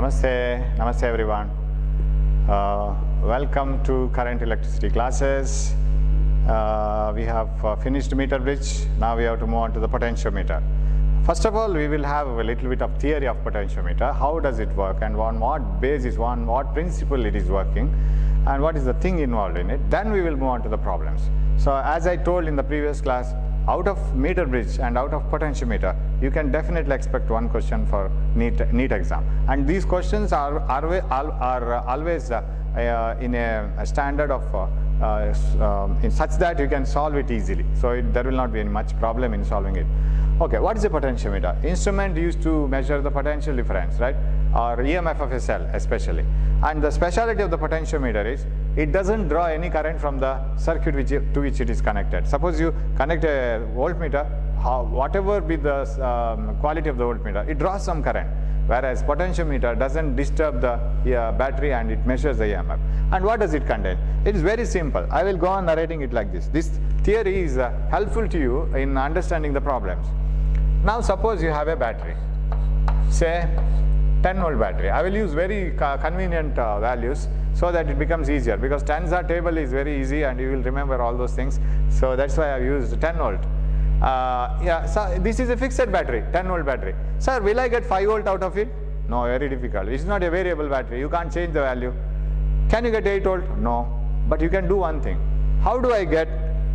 Namaste, Namaste everyone. Uh, welcome to current electricity classes. Uh, we have uh, finished meter bridge. Now we have to move on to the potentiometer. First of all, we will have a little bit of theory of potentiometer. How does it work and on what basis, on what principle it is working and what is the thing involved in it. Then we will move on to the problems. So as I told in the previous class, out of meter bridge and out of potentiometer, you can definitely expect one question for NEET, NEET exam. And these questions are, are, are always uh, uh, in a, a, standard of uh, uh um, in such that you can solve it easily. So it, there will not be any much problem in solving it. Okay, what is a potentiometer? Instrument used to measure the potential difference, right? Or EMF of a cell especially. And the speciality of the potentiometer is it doesn't draw any current from the circuit which, to which it is connected. Suppose you connect a voltmeter, how, whatever be the um, quality of the voltmeter, it draws some current. Whereas potentiometer doesn't disturb the uh, battery and it measures the EMF. And what does it contain? It is very simple. I will go on narrating it like this. This theory is uh, helpful to you in understanding the problems. Now suppose you have a battery, say 10 volt battery. I will use very convenient uh, values so that it becomes easier because tensor table is very easy and you will remember all those things. So that's why I have used 10 volt. Uh, yeah, so this is a fixed battery, 10 volt battery. Sir, will I get 5 volt out of it? No, very difficult. It's not a variable battery. You can't change the value. Can you get 8 volt? No. But you can do one thing. How do I get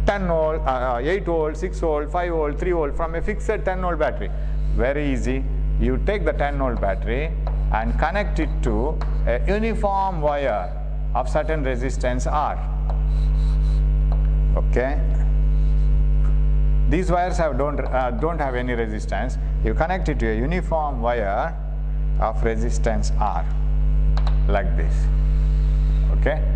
10 volt, uh, uh 8 volt, 6 volt, 5 volt, 3 volt from a fixed 10 volt battery. Very easy. You take the 10 volt battery and connect it to a uniform wire of certain resistance R. Okay. These wires have don't, uh, don't have any resistance. You connect it to a uniform wire of resistance R like this. Okay.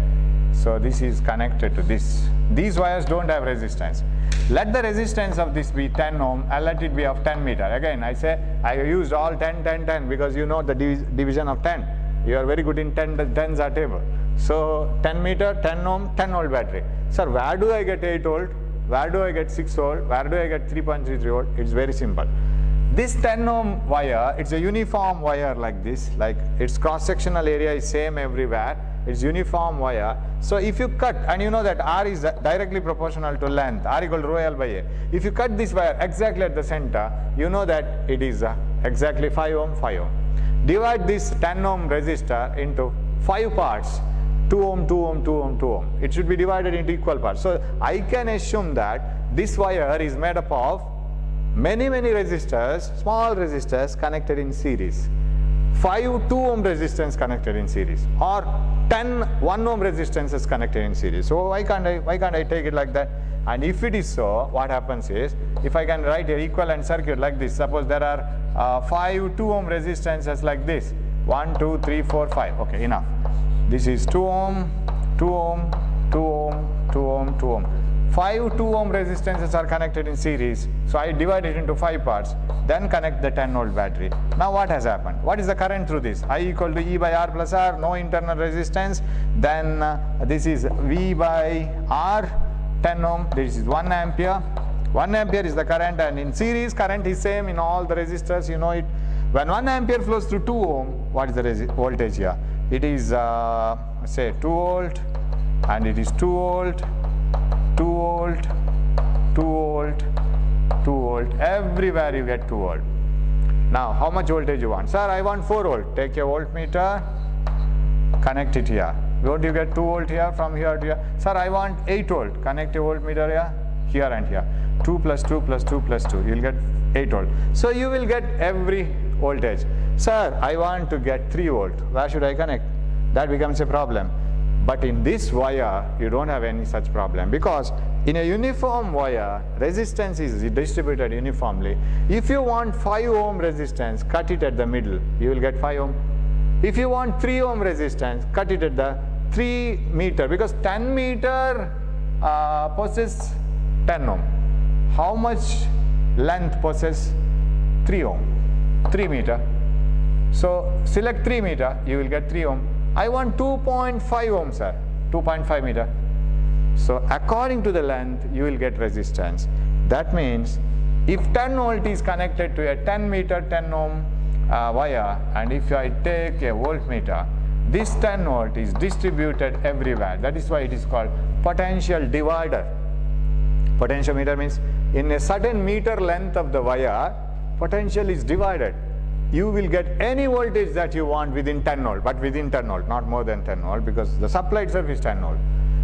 So this is connected to this. These wires don't have resistance. Let the resistance of this be 10 ohm and let it be of 10 meter. Again, I say I used all 10, 10, 10 because you know the div division of 10. You are very good in 10, the tens are table. So 10 meter, 10 ohm, 10 volt battery. Sir, where do I get 8 volt? Where do I get 6 volt? Where do I get 3.33 volt? It's very simple. This 10 ohm wire, it's a uniform wire like this, like its cross sectional area is same everywhere it's uniform wire. So if you cut, and you know that R is directly proportional to length, R equal to rho L by A. If you cut this wire exactly at the center, you know that it is uh, exactly 5 ohm, 5 ohm. Divide this 10 ohm resistor into 5 parts, 2 ohm, 2 ohm, 2 ohm, 2 ohm. It should be divided into equal parts. So I can assume that this wire is made up of many, many resistors, small resistors connected in series. 5 2 ohm resistance connected in series or 10 1 ohm resistances connected in series. So why can't I why can't I take it like that? And if it is so, what happens is if I can write an equivalent circuit like this, suppose there are uh, 5 2 ohm resistances like this 1, 2, 3, 4, 5. Okay, enough. This is 2 ohm, 2 ohm, 2 ohm, 2 ohm, 2 ohm. 5 2 ohm resistances are connected in series. So I divide it into 5 parts. Then connect the 10 volt battery. Now what has happened? What is the current through this? I equal to E by R plus R, no internal resistance. Then uh, this is V by R, 10 ohm, this is 1 ampere. 1 ampere is the current and in series current is same in all the resistors, you know it. When 1 ampere flows through 2 ohm, what is the voltage here? It is uh, say 2 volt and it is 2 volt 2 volt, 2 volt, 2 volt, everywhere you get 2 volt. Now, how much voltage you want? Sir, I want 4 volt. Take a voltmeter, connect it here. Don't you get 2 volt here from here to here? Sir, I want 8 volt. Connect a voltmeter here, here and here. 2 plus 2 plus 2 plus 2. You'll get 8 volt. So you will get every voltage. Sir, I want to get 3 volt. Where should I connect? That becomes a problem. But in this wire, you don't have any such problem because in a uniform wire, resistance is distributed uniformly. If you want 5 ohm resistance, cut it at the middle, you will get 5 ohm. If you want 3 ohm resistance, cut it at the 3 meter because 10 meter uh, possesses 10 ohm. How much length possesses 3 ohm? 3 meter. So select 3 meter, you will get 3 ohm. I want 2.5 ohms, sir, 2.5 meter. So according to the length, you will get resistance. That means if 10 volt is connected to a 10 meter 10 ohm uh, wire and if I take a voltmeter, this 10 volt is distributed everywhere. That is why it is called potential divider. Potentiometer means in a certain meter length of the wire, potential is divided. You will get any voltage that you want within 10 volt, but within 10 volt, not more than 10 volt because the supply itself is 10 volt.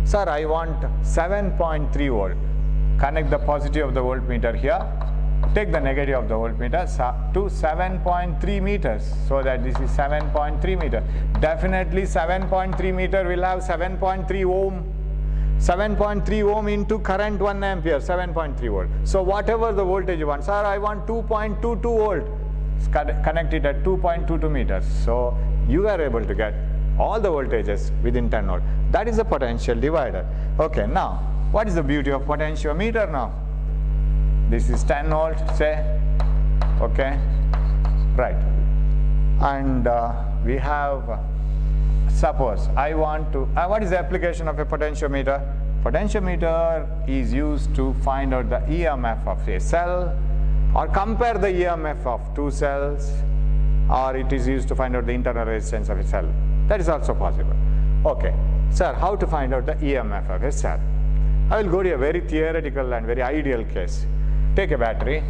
Sir, I want 7.3 volt. Connect the positive of the voltmeter here take the negative of the voltmeter to 7.3 meters so that this is 7.3 meter definitely 7.3 meter will have 7.3 ohm 7.3 ohm into current 1 ampere 7.3 volt so whatever the voltage you want sir i want 2.22 volt connected at 2.22 meters. So you are able to get all the voltages within 10 volt. That is the potential divider. Okay now what is the beauty of potentiometer now? This is 10 volt say. Okay right. And uh, we have uh, suppose I want to uh, what is the application of a potentiometer? Potentiometer is used to find out the EMF of a cell or compare the EMF of two cells or it is used to find out the internal resistance of a cell. That is also possible. Okay. Sir how to find out the EMF of a cell? I will go to a very theoretical and very ideal case. Take a battery,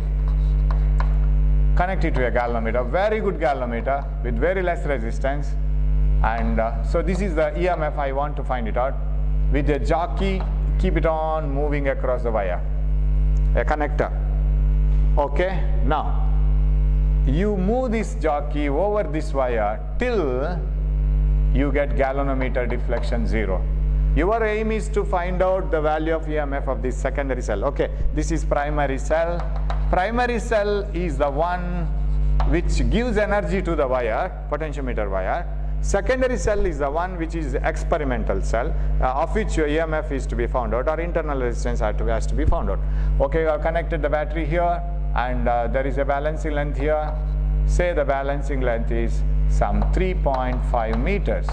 connect it to a galvanometer, very good galvanometer with very less resistance. And uh, so this is the EMF I want to find it out. With a jockey, keep it on moving across the wire, a connector. Okay, now you move this jockey over this wire till you get galvanometer deflection zero. Your aim is to find out the value of EMF of this secondary cell. Okay, this is primary cell. Primary cell is the one which gives energy to the wire, potentiometer wire. Secondary cell is the one which is experimental cell, uh, of which your EMF is to be found out or internal resistance has to, has to be found out. Okay, you have connected the battery here and uh, there is a balancing length here. Say the balancing length is some 3.5 meters.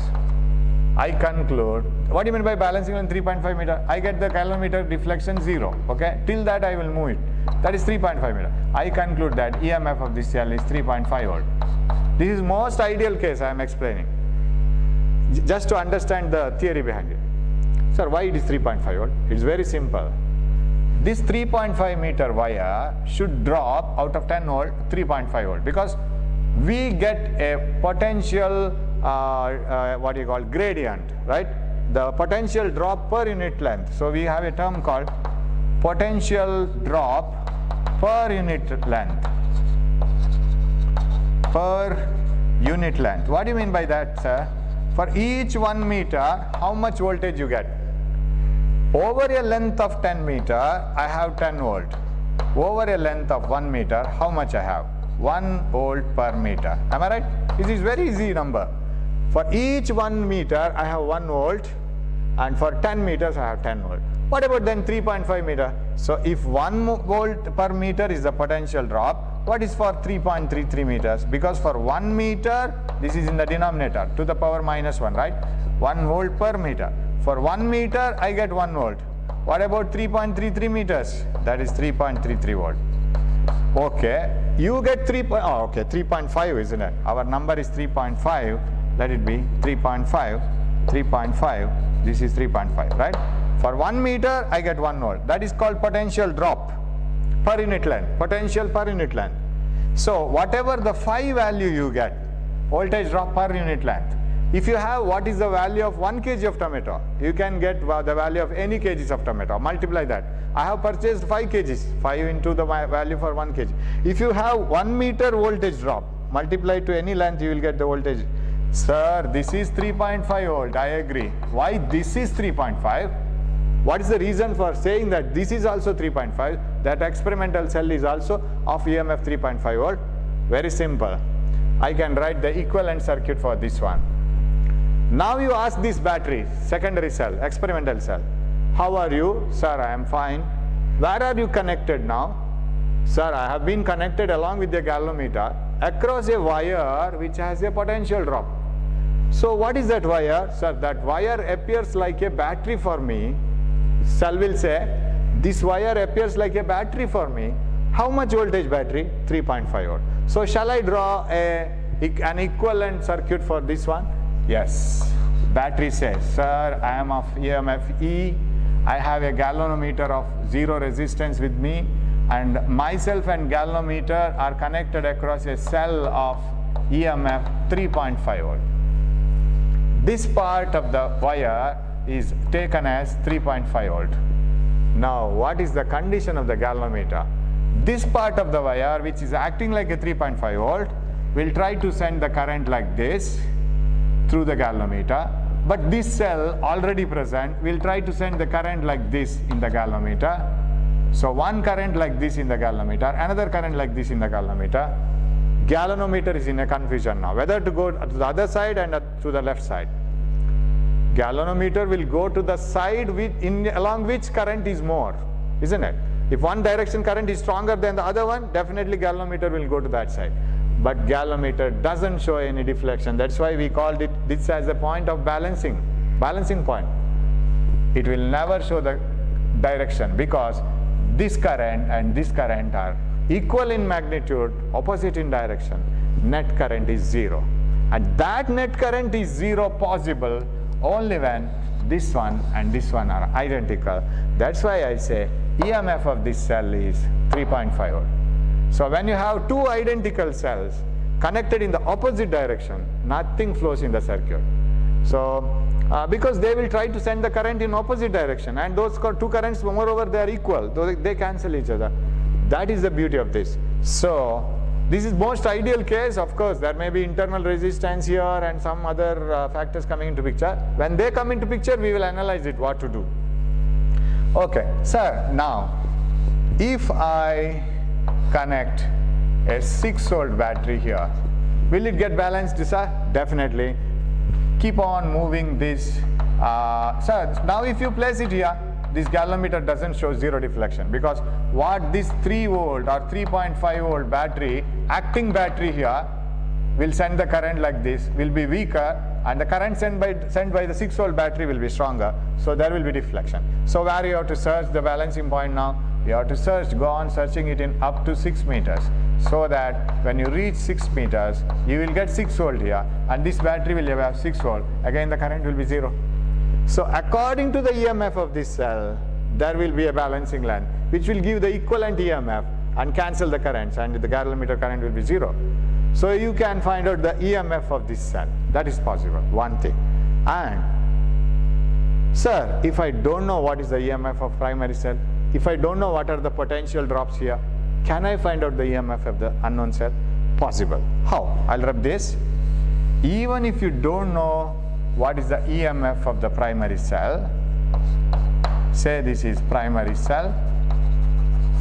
I conclude, what do you mean by balancing on 3.5 meter? I get the galvanometer deflection 0, okay? Till that I will move it. That is 3.5 meter. I conclude that EMF of this cell is 3.5 volt. This is most ideal case I am explaining. Just to understand the theory behind it. Sir, why it is 3.5 volt? It's very simple. This 3.5 meter wire should drop out of 10 volt 3.5 volt because we get a potential uh, uh, what you call gradient, right? The potential drop per unit length. So we have a term called potential drop per unit length. Per unit length. What do you mean by that, sir? For each 1 meter, how much voltage you get? Over a length of 10 meter, I have 10 volt. Over a length of 1 meter, how much I have? 1 volt per meter. Am I right? This is very easy number. For each 1 meter, I have 1 volt and for 10 meters, I have 10 volt. What about then 3.5 meter? So if 1 volt per meter is the potential drop, what is for 3.33 meters? Because for 1 meter, this is in the denominator, to the power minus 1, right? 1 volt per meter. For 1 meter, I get 1 volt. What about 3.33 meters? That is 3.33 volt. Okay, you get 3. Oh, okay, 3.5 isn't it? Our number is 3.5 let it be 3.5 3.5 this is 3.5 right for 1 meter I get 1 volt that is called potential drop per unit length potential per unit length so whatever the phi value you get voltage drop per unit length if you have what is the value of 1 kg of tomato you can get the value of any kgs of tomato multiply that I have purchased 5 kgs 5 into the value for 1 kg if you have 1 meter voltage drop multiply to any length you will get the voltage Sir, this is 3.5 volt, I agree. Why this is 3.5? What is the reason for saying that this is also 3.5? That experimental cell is also of EMF 3.5 volt? Very simple. I can write the equivalent circuit for this one. Now you ask this battery, secondary cell, experimental cell. How are you? Sir, I am fine. Where are you connected now? Sir, I have been connected along with the galvanometer across a wire which has a potential drop. So what is that wire? Sir, that wire appears like a battery for me. Cell will say, this wire appears like a battery for me. How much voltage battery? 3.5 volt. So shall I draw a an equivalent circuit for this one? Yes. Battery says, sir, I am of EMF E. I have a galvanometer of zero resistance with me and myself and galvanometer are connected across a cell of EMF 3.5 volt. This part of the wire is taken as 3.5 volt. Now, what is the condition of the galvanometer? This part of the wire, which is acting like a 3.5 volt, will try to send the current like this through the galvanometer. But this cell already present will try to send the current like this in the galvanometer. So one current like this in the galvanometer, another current like this in the galvanometer. Galvanometer is in a confusion now, whether to go to the other side and uh, to the left side. Galvanometer will go to the side with in, along which current is more, isn't it? If one direction current is stronger than the other one, definitely galvanometer will go to that side. But galvanometer doesn't show any deflection. That's why we called it this as a point of balancing, balancing point. It will never show the direction because this current and this current are equal in magnitude, opposite in direction. Net current is zero. And that net current is zero possible only when this one and this one are identical. That's why I say EMF of this cell is 3.5 volt. So when you have two identical cells connected in the opposite direction, nothing flows in the circuit. So uh, because they will try to send the current in opposite direction and those two currents moreover they are equal, they cancel each other. That is the beauty of this. So this is most ideal case, of course, there may be internal resistance here and some other uh, factors coming into picture. When they come into picture, we will analyze it, what to do. Okay, sir, now, if I connect a 6 volt battery here, will it get balanced, sir? Definitely. Keep on moving this. Uh, sir, now if you place it here, this galvanometer doesn't show zero deflection because what this 3 volt or 3.5 volt battery, acting battery here, will send the current like this, will be weaker and the current sent by, sent by the 6 volt battery will be stronger. So there will be deflection. So where you have to search the balancing point now? You have to search, go on searching it in up to 6 meters so that when you reach 6 meters, you will get 6 volt here and this battery will have 6 volt. Again the current will be 0. So according to the EMF of this cell, there will be a balancing line which will give the equivalent EMF and cancel the currents and the galvanometer current will be zero. So you can find out the EMF of this cell. That is possible, one thing. And sir, if I don't know what is the EMF of primary cell, if I don't know what are the potential drops here, can I find out the EMF of the unknown cell? Possible. How? I'll rub this. Even if you don't know what is the EMF of the primary cell. Say this is primary cell.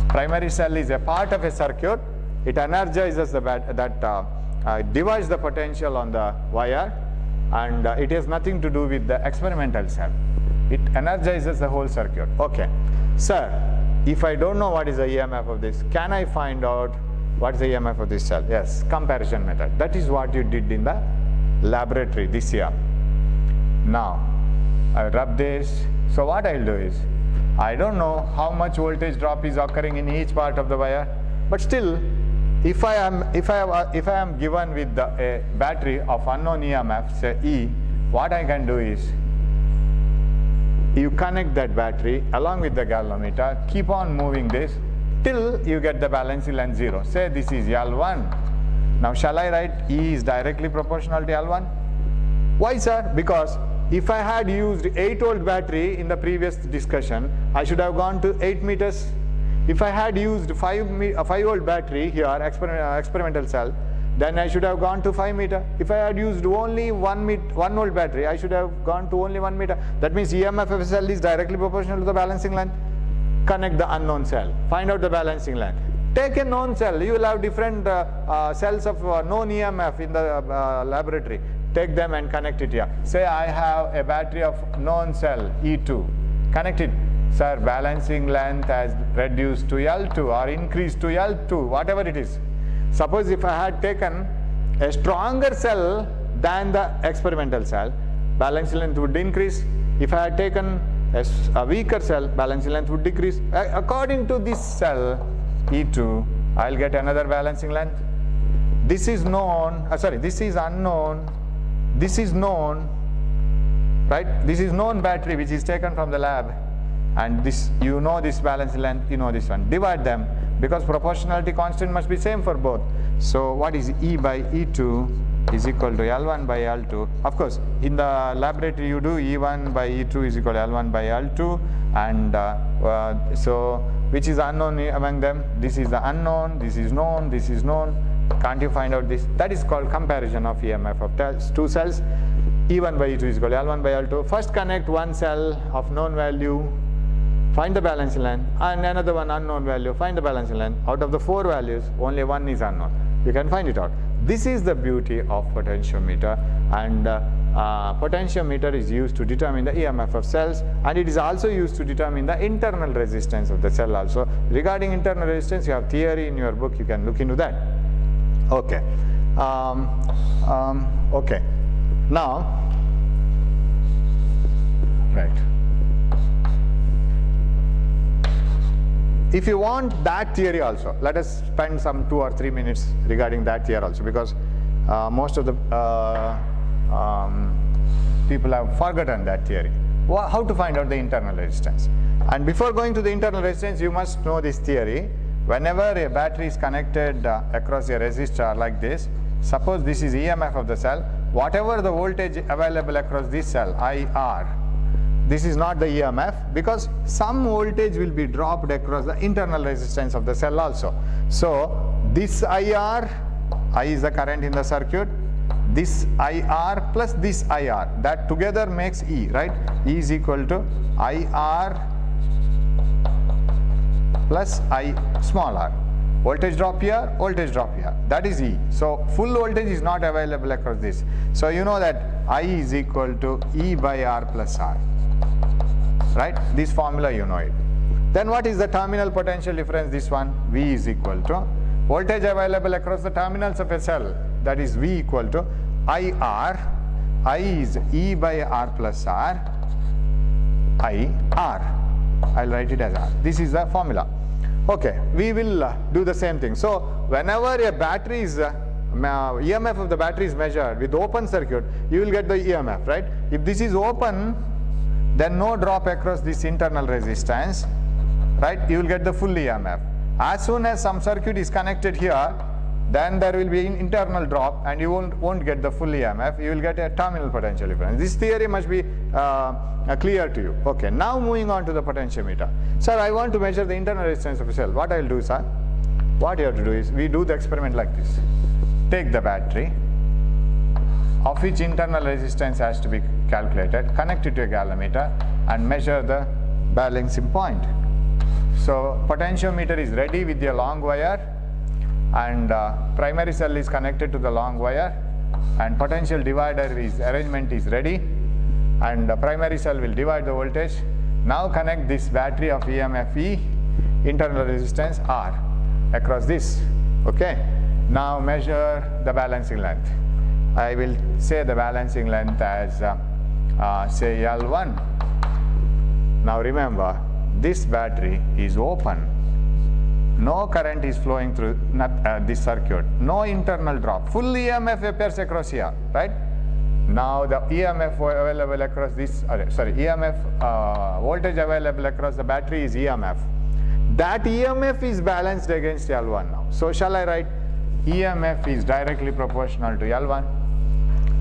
Primary cell is a part of a circuit. It energizes the that uh, uh, divides the potential on the wire and uh, it has nothing to do with the experimental cell. It energizes the whole circuit. Okay. Sir, if I don't know what is the EMF of this, can I find out what is the EMF of this cell? Yes, comparison method. That is what you did in the laboratory this year. Now, I rub this. So what I'll do is, I don't know how much voltage drop is occurring in each part of the wire, but still, if I am if I have, if I am given with the, a battery of unknown EMF, say E, what I can do is, you connect that battery along with the galvanometer, keep on moving this till you get the balancing line zero. Say this is L1. Now shall I write E is directly proportional to L1? Why sir? Because if I had used 8 volt battery in the previous discussion, I should have gone to 8 meters. If I had used 5, a 5 volt battery here, uh, experimental cell, then I should have gone to 5 meter. If I had used only 1, met 1 volt battery, I should have gone to only 1 meter. That means EMF cell is directly proportional to the balancing line. Connect the unknown cell. Find out the balancing line. Take a known cell. You will have different uh, uh, cells of uh, known EMF in the uh, laboratory take them and connect it here. Say I have a battery of known cell E2, connect it. Sir, balancing length has reduced to L2 or increased to L2, whatever it is. Suppose if I had taken a stronger cell than the experimental cell, balancing length would increase. If I had taken a, a weaker cell, balancing length would decrease. according to this cell, E2, I'll get another balancing length. this is known, uh, sorry, this is unknown, this is known, right? This is known battery which is taken from the lab and this, you know this balance length, you know this one. Divide them because proportionality constant must be same for both. So what is E by E2 is equal to L1 by L2. Of course, in the laboratory you do E1 by E2 is equal to L1 by L2 and uh, uh, so which is unknown among them? This is the unknown, this is known, this is known. Can't you find out this? That is called comparison of EMF of two cells. E1 by E2 is equal to L1 by L2. First connect one cell of known value find the balance length and another one unknown value, find the balance length. Out of the four values, only one is unknown. You can find it out. This is the beauty of potentiometer and uh, uh, potentiometer is used to determine the EMF of cells and it is also used to determine the internal resistance of the cell also. Regarding internal resistance, you have theory in your book, you can look into that. Okay. Um, um, okay. Now, right. If you want that theory also, let us spend some two or three minutes regarding that theory also because uh, most of the uh, um, people have forgotten that theory. Well, how to find out the internal resistance? And before going to the internal resistance, you must know this theory. Whenever a battery is connected uh, across a resistor like this, suppose this is EMF of the cell, whatever the voltage available across this cell, IR, this is not the EMF because some voltage will be dropped across the internal resistance of the cell also. So this IR, I is the current in the circuit, this IR plus this IR, that together makes E, right? E is equal to IR plus I small r. Voltage drop here, voltage drop here. That is E. So full voltage is not available across this. So you know that I is equal to E by R plus R right? This formula you know it. Then what is the terminal potential difference? This one, V is equal to voltage available across the terminals of a cell, that is V equal to IR, I is E by R plus R, I R. I'll write it as R. This is the formula. Okay, we will uh, do the same thing. So whenever a battery is uh, EMF of the battery is measured with open circuit, you will get the EMF, right? If this is open, then no drop across this internal resistance, right? You will get the full EMF. As soon as some circuit is connected here, then there will be an internal drop and you won't, won't get the full EMF, you will get a terminal potential difference. This theory must be uh, clear to you. Okay, now moving on to the potentiometer. Sir, I want to measure the internal resistance of a cell. What I will do, sir? What you have to do is, we do the experiment like this. Take the battery, of which internal resistance has to be calculated, connect it to a galvanometer and measure the balancing point. So potentiometer is ready with a long wire and uh, primary cell is connected to the long wire and potential divider is arrangement is ready and the primary cell will divide the voltage. Now connect this battery of EMF E, internal resistance R across this, okay. Now measure the balancing length. I will say the balancing length as uh, uh, say L1. Now remember, this battery is open. No current is flowing through not, uh, this circuit. No internal drop. Full EMF appears across here, right? Now the EMF available across this, uh, sorry, EMF uh, voltage available across the battery is EMF. That EMF is balanced against L1 now. So shall I write EMF is directly proportional to L1?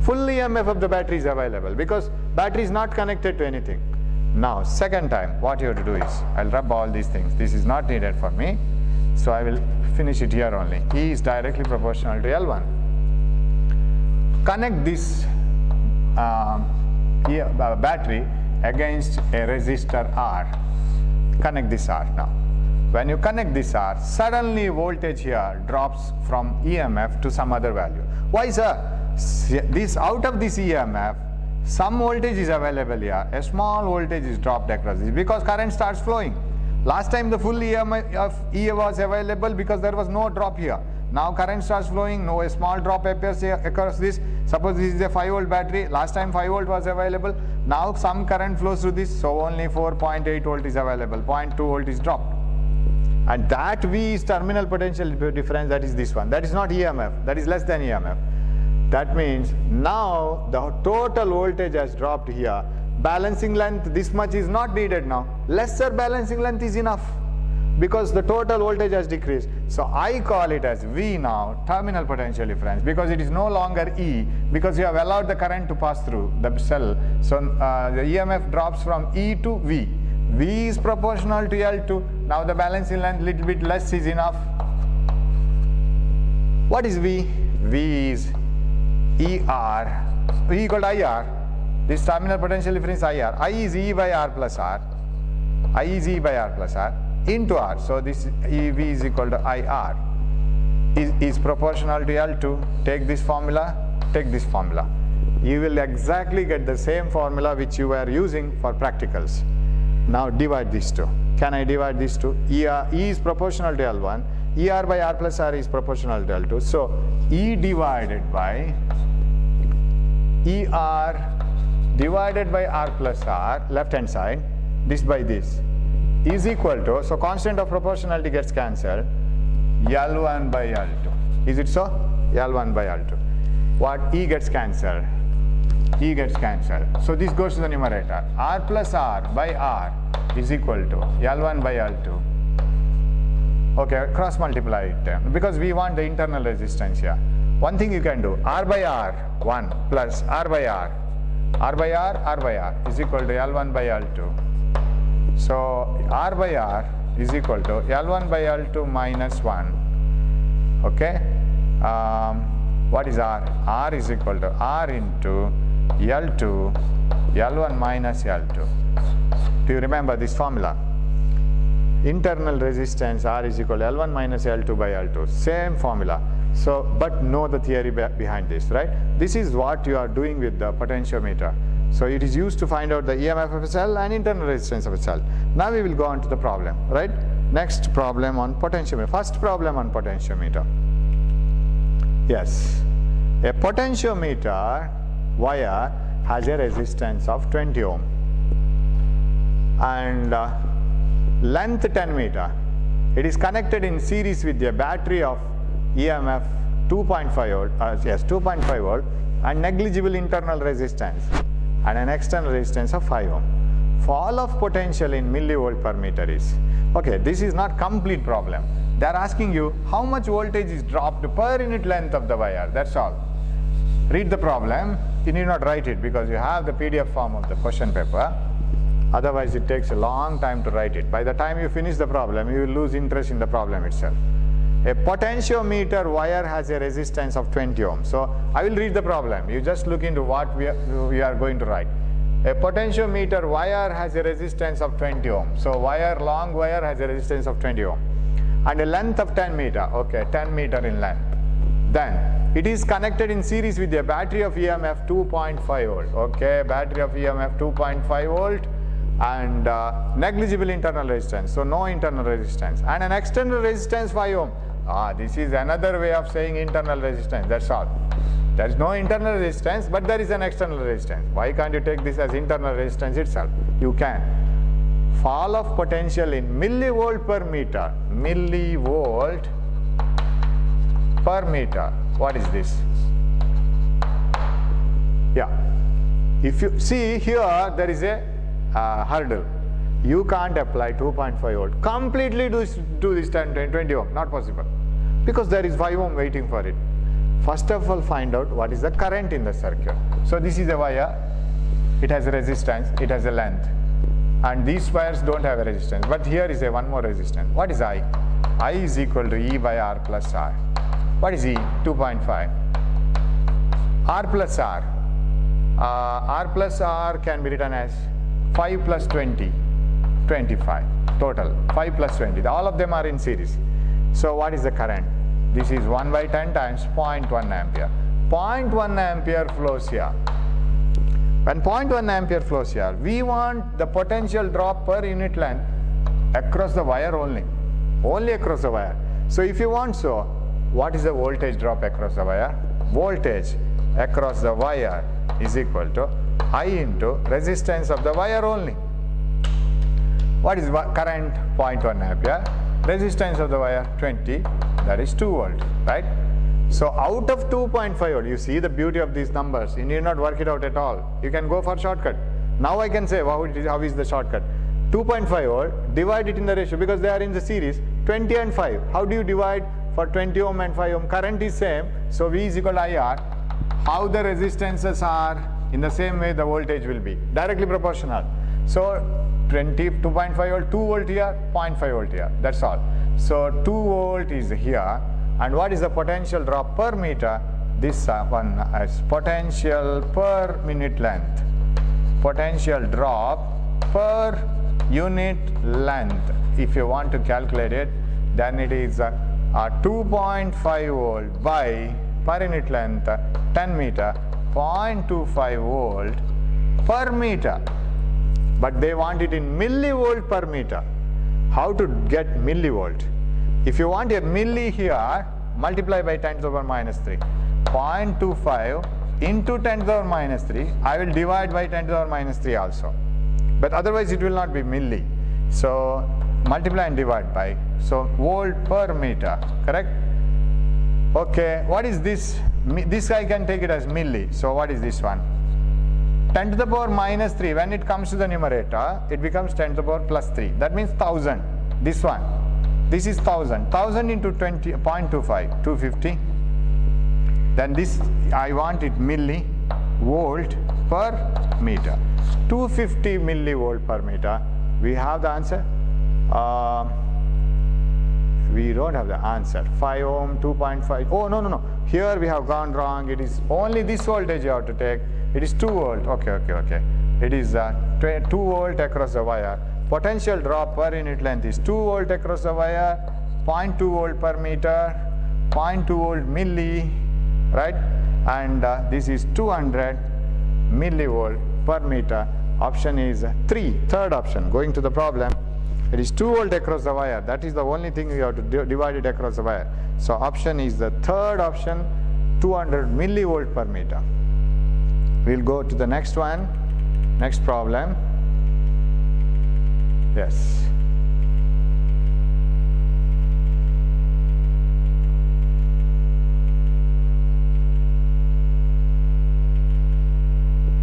Full EMF of the battery is available because battery is not connected to anything. Now, second time, what you have to do is, I'll rub all these things. This is not needed for me. So I will finish it here only. E is directly proportional to L1. Connect this uh, uh battery against a resistor R. Connect this R now. When you connect this R, suddenly voltage here drops from EMF to some other value. Why, sir? This out of this EMF, some voltage is available here. A small voltage is dropped across this because current starts flowing. Last time the full EMF of E was available because there was no drop here. Now current starts flowing, no a small drop appears across this. Suppose this is a 5 volt battery, last time 5 volt was available. Now some current flows through this, so only 4.8 volt is available, 0.2 volt is dropped. And that V is terminal potential difference, that is this one. That is not EMF, that is less than EMF. That means now the total voltage has dropped here. Balancing length, this much is not needed now. Lesser balancing length is enough because the total voltage has decreased. So I call it as V now, terminal potential difference, because it is no longer E, because you have allowed the current to pass through the cell. So uh, the EMF drops from E to V. V is proportional to L2. Now the balancing length little bit less is enough. What is V? V is ER, V equal to IR. This terminal potential difference IR. I is E by R plus R. I is E by R plus R into R. So this EV is equal to IR is, is proportional to L2. Take this formula, take this formula. You will exactly get the same formula which you were using for practicals. Now divide these two. Can I divide these two? ER, E is proportional to L1. ER by R plus R is proportional to L2. So E divided by ER divided by R plus R, left hand side, this by this is equal to, so constant of proportionality gets cancelled, L1 by L2. Is it so? L1 by L2. What? E gets cancelled. E gets cancelled. So this goes to the numerator. R plus R by R is equal to L1 by L2. Okay, cross multiply it because we want the internal resistance here. One thing you can do, R by R, 1 plus R by R. R by R, R by R is equal to L1 by L2. So R by R is equal to L1 by L2 minus 1. Okay. Um, what is R? R is equal to R into L2, L1 minus L2. Do you remember this formula? Internal resistance R is equal to L1 minus L2 by L2. Same formula. So, but know the theory behind this, right? This is what you are doing with the potentiometer. So it is used to find out the EMF of a cell and internal resistance of a cell. Now we will go on to the problem, right? Next problem on potentiometer. First problem on potentiometer. Yes, a potentiometer wire has a resistance of 20 ohm and uh, length 10 meter. It is connected in series with a battery of EMF 2.5 volt, uh, yes 2.5 volt and negligible internal resistance and an external resistance of 5 ohm. Fall of potential in millivolt per meter is, okay, this is not complete problem. They are asking you how much voltage is dropped per unit length of the wire, that's all. Read the problem, you need not write it because you have the PDF form of the question paper. Otherwise it takes a long time to write it. By the time you finish the problem, you will lose interest in the problem itself. A potentiometer wire has a resistance of 20 ohms. So I will read the problem. You just look into what we are, we are going to write. A potentiometer wire has a resistance of 20 ohms. So wire, long wire has a resistance of 20 ohm. And a length of 10 meter. Okay, 10 meter in length. Then it is connected in series with a battery of EMF 2.5 volt. Okay, battery of EMF 2.5 volt and uh, negligible internal resistance. So no internal resistance and an external resistance 5 ohm. Ah, this is another way of saying internal resistance, that's all. There is no internal resistance, but there is an external resistance. Why can't you take this as internal resistance itself? You can. Fall of potential in millivolt per meter. Millivolt per meter. What is this? Yeah. If you see here, there is a uh, hurdle. You can't apply 2.5 volt. Completely do, do this 10, 20 ohm. Not possible because there is 5 ohm waiting for it. First of all find out what is the current in the circuit. So this is a wire, it has a resistance, it has a length and these wires don't have a resistance but here is a one more resistance. What is I? I is equal to E by R plus R. What is E? 2.5. R plus R. Uh, R plus R can be written as 5 plus 20, 25 total, 5 plus 20. All of them are in series. So what is the current? This is 1 by 10 times 0.1 ampere. 0.1 ampere flows here. When 0.1 ampere flows here, we want the potential drop per unit length across the wire only. Only across the wire. So if you want so, what is the voltage drop across the wire? Voltage across the wire is equal to I into resistance of the wire only. What is current 0.1 ampere? resistance of the wire 20 that is 2 volt right? So out of 2.5 volt you see the beauty of these numbers. You need not work it out at all. You can go for shortcut. Now I can say how, is, how is the shortcut? 2.5 volt divide it in the ratio because they are in the series 20 and 5 how do you divide for 20 ohm and 5 ohm? Current is same so V is equal to IR how the resistances are in the same way the voltage will be directly proportional. So 20 2.5 volt 2 volt here 0.5 volt here. That's all. So 2 volt is here. And what is the potential drop per meter? This one is potential per minute length. Potential drop per unit length. If you want to calculate it then it is uh, uh, 2.5 volt by per unit length 10 meter 0.25 volt per meter but they want it in millivolt per meter. How to get millivolt? If you want a milli here, multiply by 10 to the power minus 3. 0.25 into 10 to the power minus 3, I will divide by 10 to the power minus 3 also. But otherwise it will not be milli. So multiply and divide by. So volt per meter, correct? Okay, what is this? This I can take it as milli. So what is this one? 10 to the power minus 3 when it comes to the numerator it becomes 10 to the power plus 3 that means 1000 this one. This is 1000 1000 into 20 0.25 250 then this I want it milli volt per meter. 250 millivolt per meter. We have the answer? Uh, we don't have the answer. 5 ohm 2.5 oh no no no. Here we have gone wrong. It is only this voltage you have to take it is 2 volt. Okay, okay, okay. It is uh, 2 volt across the wire. Potential drop per unit length is 2 volt across the wire, 0.2 volt per meter, 0.2 volt milli, right? And uh, this is 200 millivolt per meter. Option is 3, third option. Going to the problem, it is 2 volt across the wire. That is the only thing you have to divide it across the wire. So option is the third option, 200 millivolt per meter. We'll go to the next one, next problem. Yes.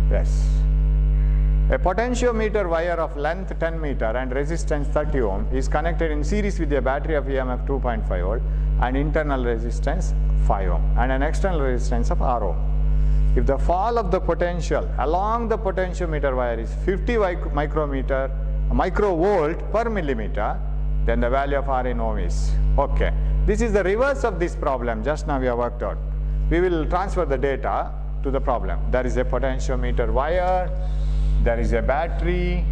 Yes. A potentiometer wire of length 10 meter and resistance 30 ohm is connected in series with a battery of EMF 2.5 volt and internal resistance 5 ohm and an external resistance of R ohm. If the fall of the potential along the potentiometer wire is 50 micrometer, microvolt per millimeter, then the value of R in ohm is okay. This is the reverse of this problem. Just now we have worked out. We will transfer the data to the problem. There is a potentiometer wire, there is a battery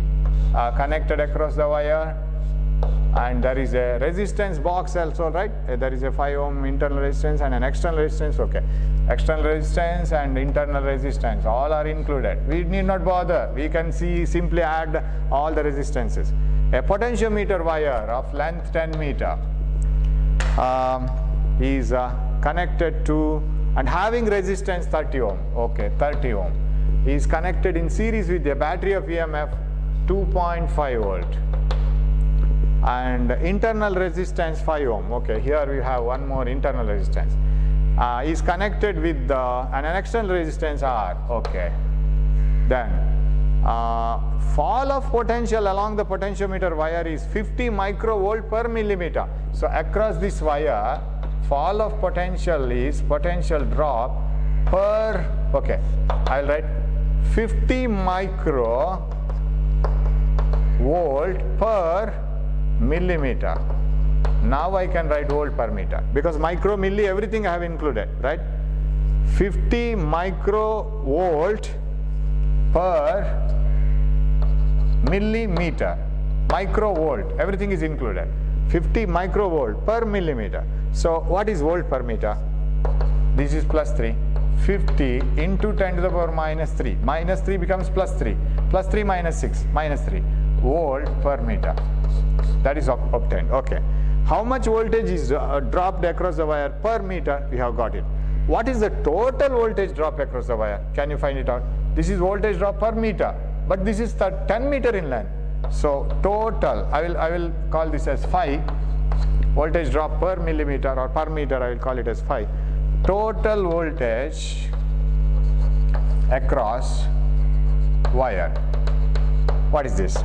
uh, connected across the wire, and there is a resistance box also, right? Uh, there is a 5 ohm internal resistance and an external resistance, okay. External resistance and internal resistance, all are included. We need not bother. We can see simply add all the resistances. A potentiometer wire of length 10 meter um, is uh, connected to and having resistance 30 ohm, okay, 30 ohm, is connected in series with a battery of EMF 2.5 volt and internal resistance 5 ohm. Okay, here we have one more internal resistance. Uh, is connected with an external resistance R. Okay. Then uh, fall of potential along the potentiometer wire is 50 microvolt per millimeter. So across this wire, fall of potential is potential drop per, okay, I'll write 50 micro volt per millimeter. Now I can write volt per meter because micro, milli, everything I have included, right? 50 microvolt per millimeter. Microvolt, everything is included. 50 microvolt per millimeter. So what is volt per meter? This is plus 3. 50 into 10 to the power minus 3. Minus 3 becomes plus 3. Plus 3 minus 6. Minus 3. Volt per meter that is obtained. Okay. How much voltage is uh, dropped across the wire per meter? We have got it. What is the total voltage drop across the wire? Can you find it out? This is voltage drop per meter, but this is the 10 meter in length. So total, I will I will call this as phi. voltage drop per millimeter or per meter, I will call it as phi. Total voltage across wire. What is this?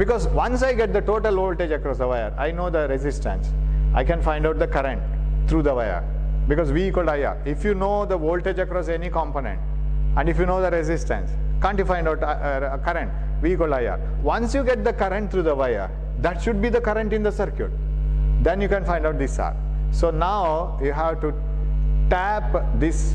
Because once I get the total voltage across the wire, I know the resistance. I can find out the current through the wire because V equal to IR. If you know the voltage across any component and if you know the resistance, can't you find out uh, uh, current? V equal to IR. Once you get the current through the wire, that should be the current in the circuit. Then you can find out this R. So now you have to tap this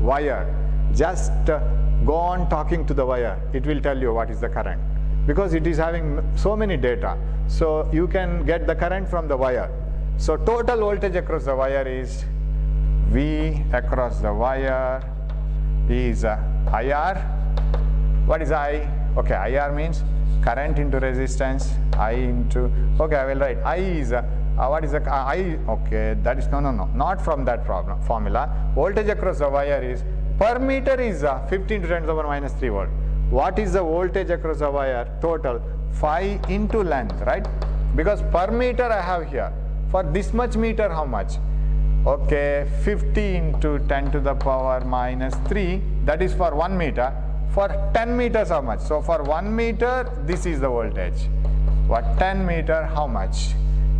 wire. Just uh, go on talking to the wire. It will tell you what is the current because it is having so many data. So you can get the current from the wire. So total voltage across the wire is V across the wire is uh, IR. What is I? Okay, IR means current into resistance, I into, okay, I will write I is, uh, uh, what is the, uh, I, okay, that is, no, no, no, not from that problem, formula. Voltage across the wire is, per meter is uh, 15 to 10 to the power minus 3 volt. What is the voltage across the wire? Total, phi into length, right? Because per meter I have here. For this much meter, how much? Okay, 50 into 10 to the power minus 3, that is for 1 meter. For 10 meters, how much? So for 1 meter, this is the voltage. What 10 meter, how much?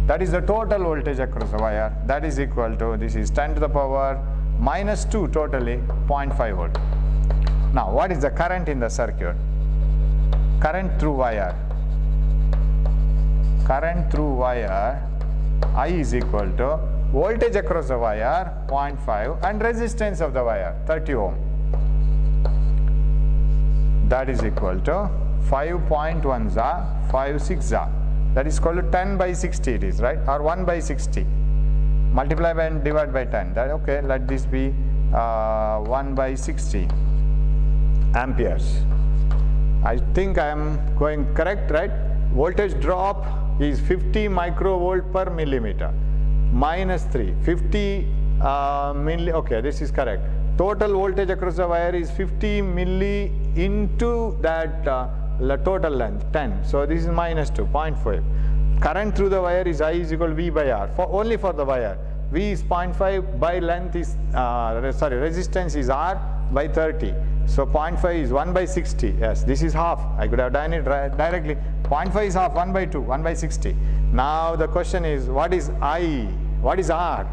That is the total voltage across the wire. That is equal to, this is 10 to the power minus 2 totally, 0.5 volt. Now, what is the current in the circuit? Current through wire. Current through wire, I is equal to voltage across the wire 0.5 and resistance of the wire 30 ohm. That is equal to 5.1 za, 5 6 za. That is called 10 by 60 it is right or 1 by 60. Multiply by and divide by 10. That okay. Let this be uh, 1 by 60 amperes. I think I am going correct, right? Voltage drop is 50 microvolt per millimeter minus 3 50 uh, milli okay this is correct. Total voltage across the wire is 50 milli into that uh, total length 10 so this is minus 2 0.5 current through the wire is i is equal to v by r for only for the wire. V is 0.5 by length is uh, sorry resistance is r by 30 so 0.5 is 1 by 60 yes this is half. I could have done it directly. 0.5 is half 1 by 2 1 by 60 now the question is what is i? What is r?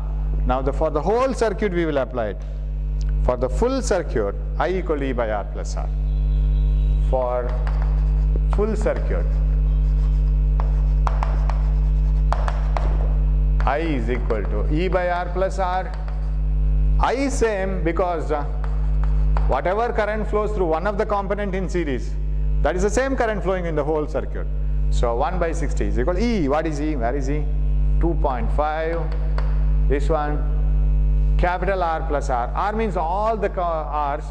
Now the for the whole circuit we will apply it. For the full circuit i equal e by r plus r. For full circuit I is equal to E by R plus R. I same because uh, whatever current flows through one of the component in series, that is the same current flowing in the whole circuit. So 1 by 60 is equal to E. What is E? Where is E? 2.5. This one, capital R plus R. R means all the R's,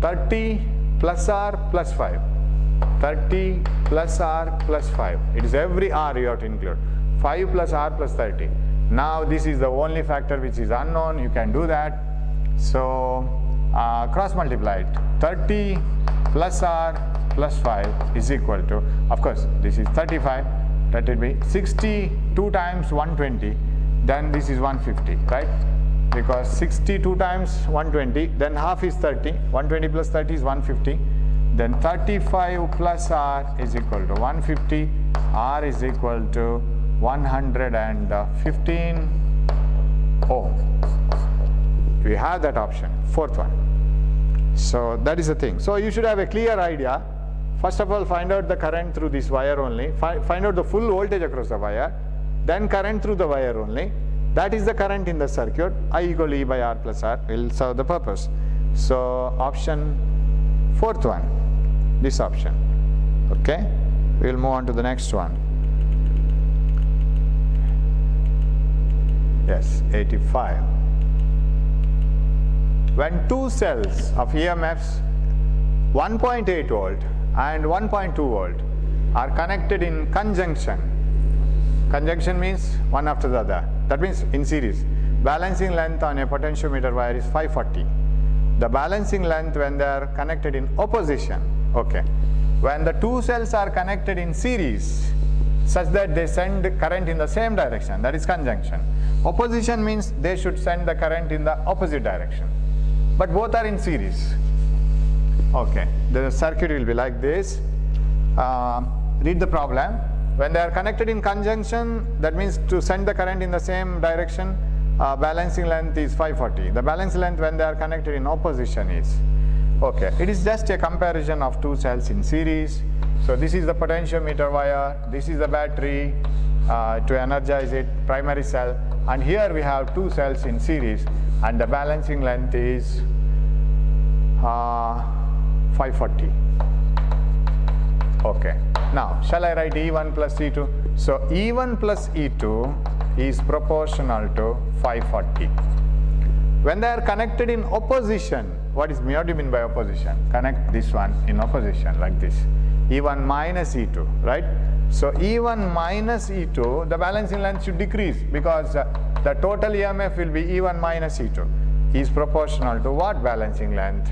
30 plus R plus 5. 30 plus R plus 5. It is every R you have to include. 5 plus R plus 30. Now this is the only factor which is unknown. You can do that. So uh, cross multiply it. 30 plus R plus 5 is equal to, of course, this is 35. That will be 60 2 times 120. Then this is 150, right? Because 62 times 120, then half is 30. 120 plus 30 is 150 then 35 plus r is equal to 150 r is equal to 115 ohm we have that option fourth one. So that is the thing. So you should have a clear idea. First of all find out the current through this wire only. Fi find out the full voltage across the wire then current through the wire only. That is the current in the circuit i equal e by r plus r will serve the purpose. So option fourth one this option. Okay? We will move on to the next one. Yes 85 when two cells of EMFs 1.8 volt and 1.2 volt are connected in conjunction conjunction means one after the other that means in series balancing length on a potentiometer wire is 540 the balancing length when they are connected in opposition Okay. When the two cells are connected in series, such that they send current in the same direction, that is conjunction. Opposition means they should send the current in the opposite direction. But both are in series. Okay, the circuit will be like this. Uh, read the problem. When they are connected in conjunction, that means to send the current in the same direction, uh, balancing length is 540. The balance length when they are connected in opposition is, okay, it is just a comparison of two cells in series. So this is the potentiometer wire, this is the battery uh, to energize it, primary cell, and here we have two cells in series and the balancing length is uh, 540. Okay. Now, shall I write E1 plus E2? So, E1 plus E2 is proportional to 540. When they are connected in opposition, what is what do you mean by opposition? Connect this one in opposition like this. E1 minus E2, right? So E1 minus E2, the balancing length should decrease because uh, the total EMF will be E1 minus E2 is proportional to what balancing length?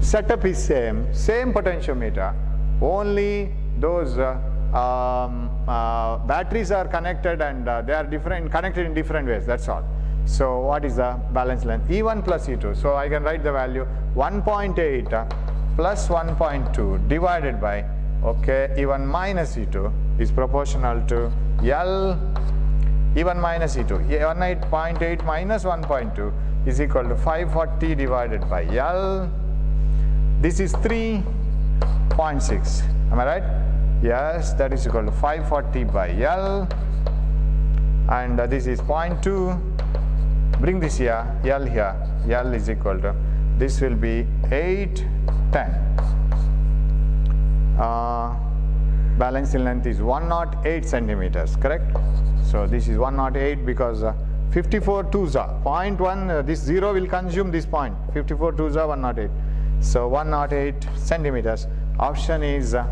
Setup is same, same potentiometer, only those uh, um, uh, batteries are connected and uh, they are different, connected in different ways, that's all. So what is the balance length? E1 plus E2. So I can write the value 1.8 uh, plus 1.2 divided by, okay, E1 minus E2 is proportional to L E1 minus E2. E1 8.8 minus 1.2 is equal to 540 divided by L. This is 3.6. Am I right? Yes, that is equal to 540 by L. And uh, this is 0.2. Bring this here, L here. L is equal to, this will be 8, 10. Uh, balancing length is 108 centimeters, correct? So this is 108 because uh, 54 twos are 0.1, uh, this 0 will consume this point. 54 twos are 108. So 108 centimeters. Option is uh,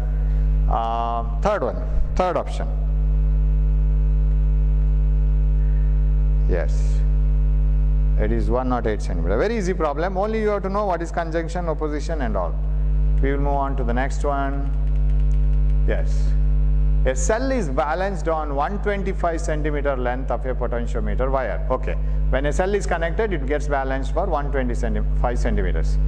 uh, third one, third option. Yes, it is 108 centimeter. Very easy problem. Only you have to know what is conjunction, opposition and all. We will move on to the next one. Yes. A cell is balanced on 125 centimeter length of a potentiometer wire. Okay. When a cell is connected, it gets balanced for 125 centimeters.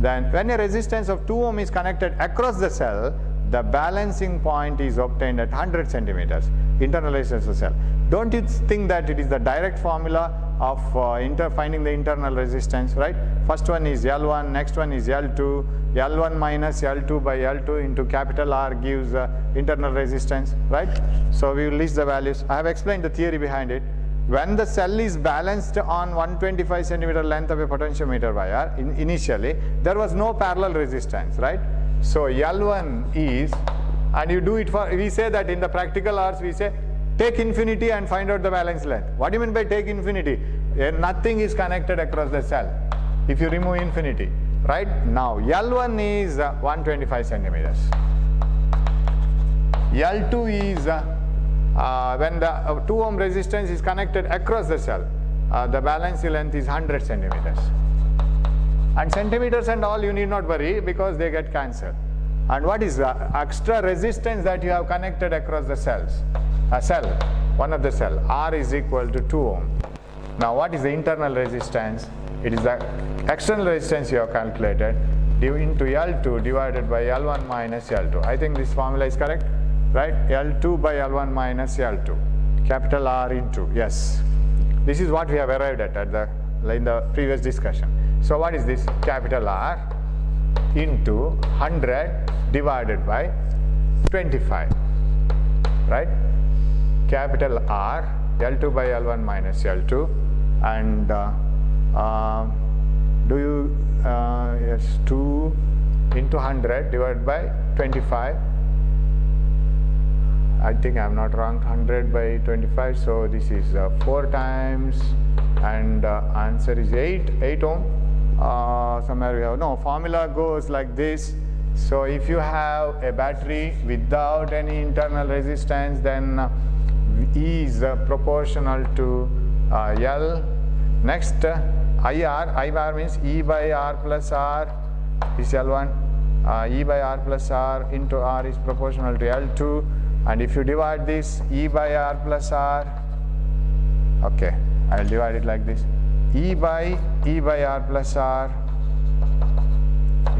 Then when a resistance of 2 ohm is connected across the cell, the balancing point is obtained at 100 centimeters, internal resistance of cell. Don't you think that it is the direct formula of uh, finding the internal resistance, right? First one is L1, next one is L2, L1 minus L2 by L2 into capital R gives uh, internal resistance, right? So we will list the values. I have explained the theory behind it. When the cell is balanced on 125 centimeter length of a potentiometer wire, in initially, there was no parallel resistance, right? So L1 is, and you do it for, we say that in the practical hours, we say, take infinity and find out the balance length. What do you mean by take infinity? Eh, nothing is connected across the cell if you remove infinity right? Now L1 is uh, 125 centimeters. L2 is uh, uh, when the uh, 2 ohm resistance is connected across the cell, uh, the balance length is 100 centimeters. And centimeters and all you need not worry because they get cancelled. And what is the extra resistance that you have connected across the cells? A cell, one of the cell, R is equal to 2 ohm. Now what is the internal resistance? It is the external resistance you have calculated due into L2 divided by L1 minus L2. I think this formula is correct, right? L2 by L1 minus L2, capital R into, yes. This is what we have arrived at, at the, in the previous discussion. So what is this? Capital R into 100 divided by 25, right? Capital R, L2 by L1 minus L2 and uh, uh, do you, uh, yes, 2 into 100 divided by 25. I think I'm not wrong, 100 by 25, so this is uh, 4 times and uh, answer is 8, 8 ohm. Uh, somewhere we have, no, formula goes like this. So if you have a battery without any internal resistance, then uh, E is uh, proportional to uh, L. Next, IR, I bar means E by R plus R is L1, uh, E by R plus R into R is proportional to L2 and if you divide this E by R plus R, okay, I will divide it like this. E by E by R plus R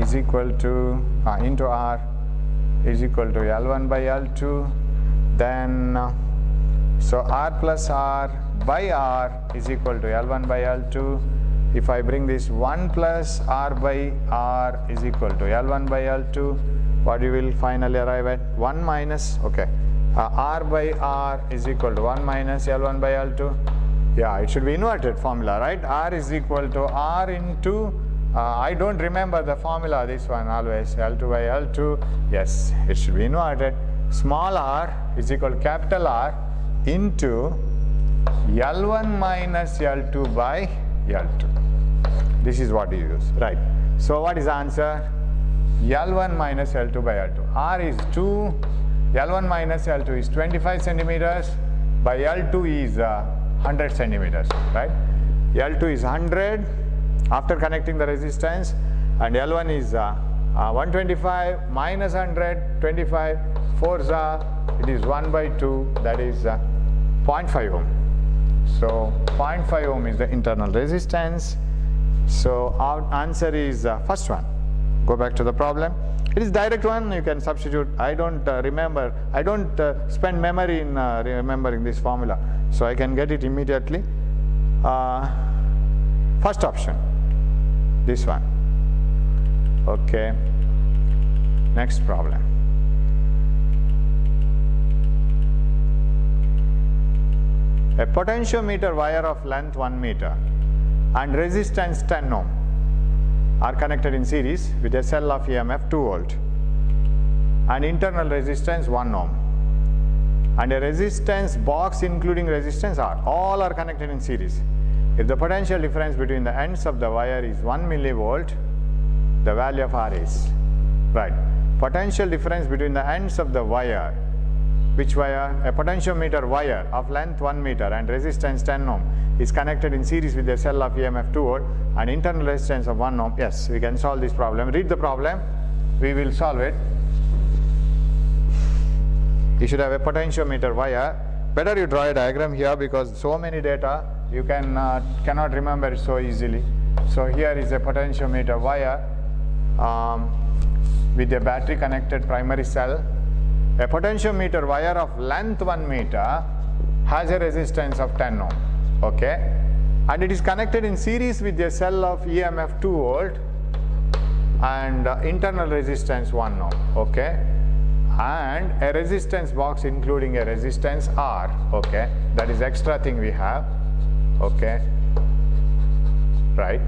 is equal to, uh, into R is equal to L1 by L2, then, uh, so R plus R by R is equal to L1 by L2. If I bring this 1 plus R by R is equal to L1 by L2, what you will finally arrive at? 1 minus okay. Uh, r by r is equal to 1 minus l1 by l2 yeah it should be inverted formula right? R is equal to r into uh, I don't remember the formula this one always L2 by L2 yes it should be inverted. Small r is equal to capital R into L1 minus L2 by L2 this is what you use right so what is answer L1 minus L2 by L2. R is 2, L1 minus L2 is 25 centimeters, by L2 is uh, 100 centimeters, right? L2 is 100 after connecting the resistance and L1 is uh, uh, 125 minus 100, 25, 4 it is 1 by 2, that is uh, 0.5 ohm. So 0.5 ohm is the internal resistance. So our answer is uh, first one go back to the problem. It is direct one, you can substitute. I don't uh, remember, I don't uh, spend memory in uh, remembering this formula. So I can get it immediately. Uh, first option, this one. Okay, next problem. A potentiometer wire of length 1 meter and resistance 10 ohm are connected in series with a cell of EMF 2 volt and internal resistance 1 ohm and a resistance box including resistance R. All are connected in series. If the potential difference between the ends of the wire is 1 millivolt, the value of R is, right, potential difference between the ends of the wire which wire? A potentiometer wire of length 1 meter and resistance 10 ohm is connected in series with a cell of EMF 2 volt and internal resistance of 1 ohm. Yes, we can solve this problem. Read the problem. We will solve it. You should have a potentiometer wire. Better you draw a diagram here because so many data you can uh, cannot remember so easily. So here is a potentiometer wire um, with a battery connected primary cell a potentiometer wire of length 1 meter has a resistance of 10 ohm, okay? And it is connected in series with a cell of EMF 2 volt and uh, internal resistance 1 ohm, okay? And a resistance box including a resistance R, okay? That is extra thing we have, okay? Right?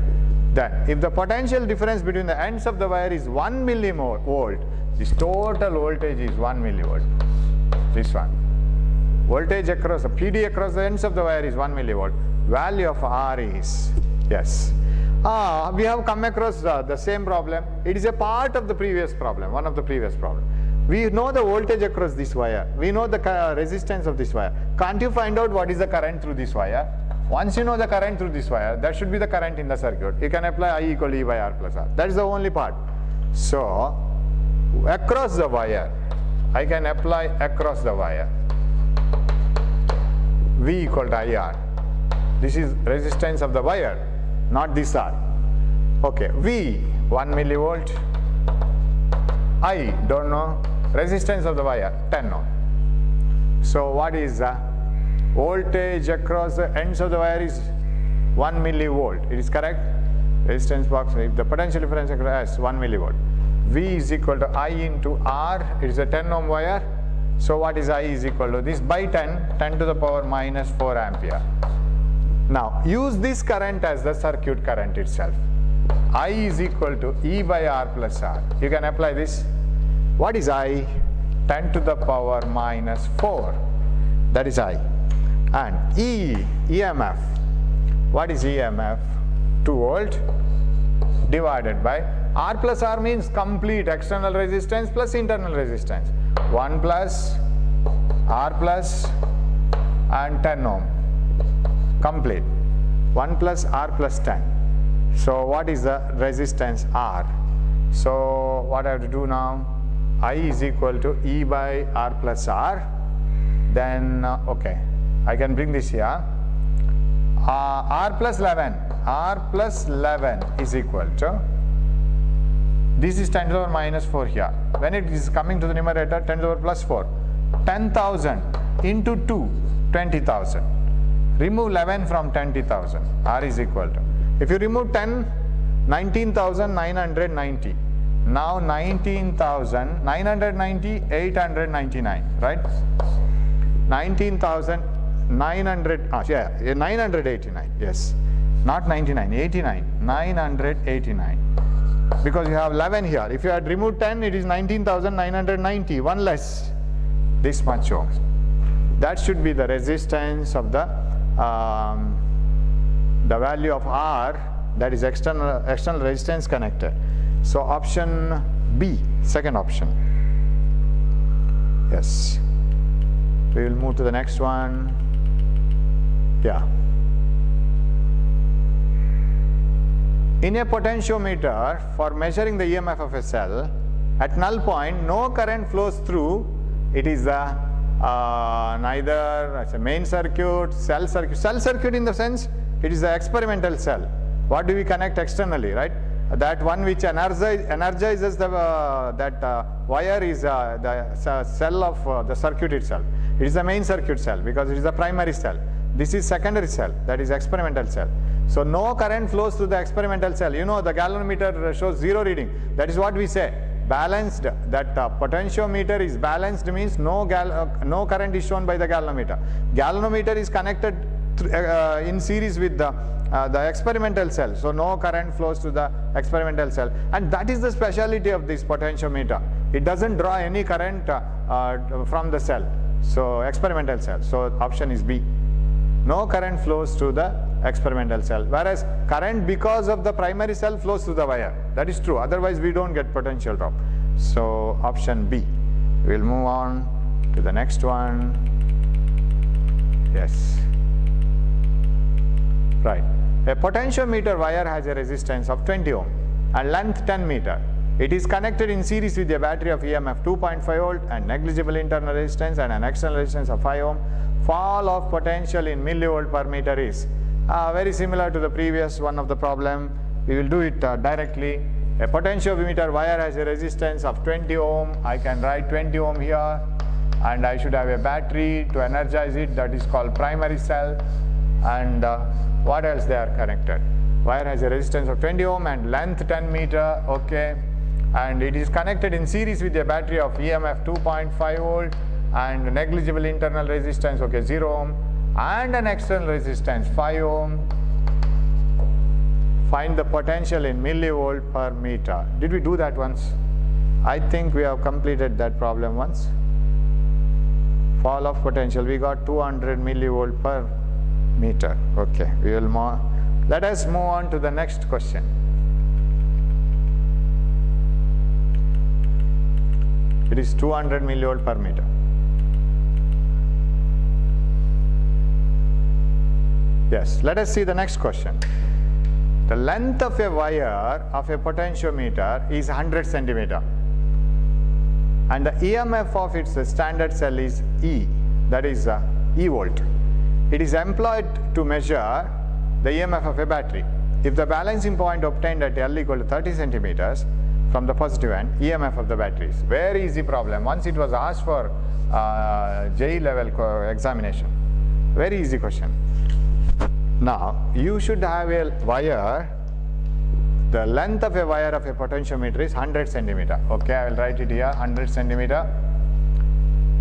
Then, if the potential difference between the ends of the wire is 1 millivolt, this total voltage is 1 millivolt. This one. Voltage across the PD across the ends of the wire is 1 millivolt. Value of R is, yes. Ah, we have come across uh, the same problem. It is a part of the previous problem, one of the previous problem. We know the voltage across this wire. We know the uh, resistance of this wire. Can't you find out what is the current through this wire? Once you know the current through this wire, that should be the current in the circuit. You can apply I equal E by R plus R. That is the only part. So, across the wire, I can apply across the wire. V equal to IR. This is resistance of the wire, not this R. Okay, V 1 millivolt. I don't know. Resistance of the wire 10 ohm. So what is the voltage across the ends of the wire is 1 millivolt. It is correct? Resistance box, if the potential difference across 1 millivolt. V is equal to I into R, it is a 10 ohm wire. So what is I is equal to this by 10, 10 to the power minus 4 ampere. Now use this current as the circuit current itself. I is equal to E by R plus R. You can apply this. What is I? 10 to the power minus 4. That is I. And E, EMF. What is EMF? 2 volt divided by R plus R means complete external resistance plus internal resistance. 1 plus R plus and 10 ohm. Complete. 1 plus R plus 10. So what is the resistance R? So what I have to do now? I is equal to E by R plus R, then, uh, okay, I can bring this here. Uh, R plus 11, R plus 11 is equal to, this is 10 to the power minus 4 here. When it is coming to the numerator, 10 to the power plus 4. 10,000 into 2, 20,000. Remove 11 from 20,000, R is equal to. If you remove 10, 19,990. Now 19,990, 899, right? 19,900, ah, yeah, 989, yes. Not 99, 89, 989. Because you have 11 here. If you had removed 10, it is 19,990, one less. This much ohm. That should be the resistance of the um, the value of R that is external external resistance connected. So option B, second option. Yes. We will move to the next one. Yeah. In a potentiometer, for measuring the EMF of a cell, at null point, no current flows through. It is a, uh, neither it's a main circuit, cell circuit. Cell circuit in the sense, it is the experimental cell. What do we connect externally, right? That one which energize, energizes the, uh, that uh, wire is uh, the cell of uh, the circuit itself. It is the main circuit cell because it is the primary cell. This is secondary cell, that is experimental cell. So no current flows through the experimental cell. You know the galvanometer shows zero reading. That is what we say. Balanced, that uh, potentiometer is balanced means no, gal uh, no current is shown by the galvanometer. Galvanometer is connected uh, in series with the, uh, the experimental cell. So no current flows to the experimental cell. And that is the speciality of this potentiometer. It doesn't draw any current uh, uh, from the cell. So experimental cell. So option is B. No current flows to the experimental cell. Whereas current because of the primary cell flows through the wire. That is true. Otherwise we don't get potential drop. So option B. We'll move on to the next one. Yes. Right. A potentiometer wire has a resistance of 20 ohm and length 10 meter. It is connected in series with a battery of EMF 2.5 volt and negligible internal resistance and an external resistance of 5 ohm. Fall of potential in millivolt per meter is uh, very similar to the previous one of the problem. We will do it uh, directly. A potentiometer wire has a resistance of 20 ohm. I can write 20 ohm here and I should have a battery to energize it that is called primary cell and uh, what else they are connected wire has a resistance of 20 ohm and length 10 meter okay and it is connected in series with a battery of EMF 2.5 volt and negligible internal resistance okay 0 ohm and an external resistance 5 ohm find the potential in millivolt per meter did we do that once I think we have completed that problem once fall of potential we got 200 millivolt per meter. Okay, we will move. Let us move on to the next question. It is 200 millivolt per meter. Yes, let us see the next question. The length of a wire of a potentiometer is 100 centimeter and the EMF of its standard cell is E, that is uh, E volt. It is employed to measure the EMF of a battery. If the balancing point obtained at L equal to 30 centimeters from the positive end, EMF of the batteries. Very easy problem. Once it was asked for uh, level examination. Very easy question. Now, you should have a wire. The length of a wire of a potentiometer is 100 centimeter. Okay, I will write it here, 100 centimeter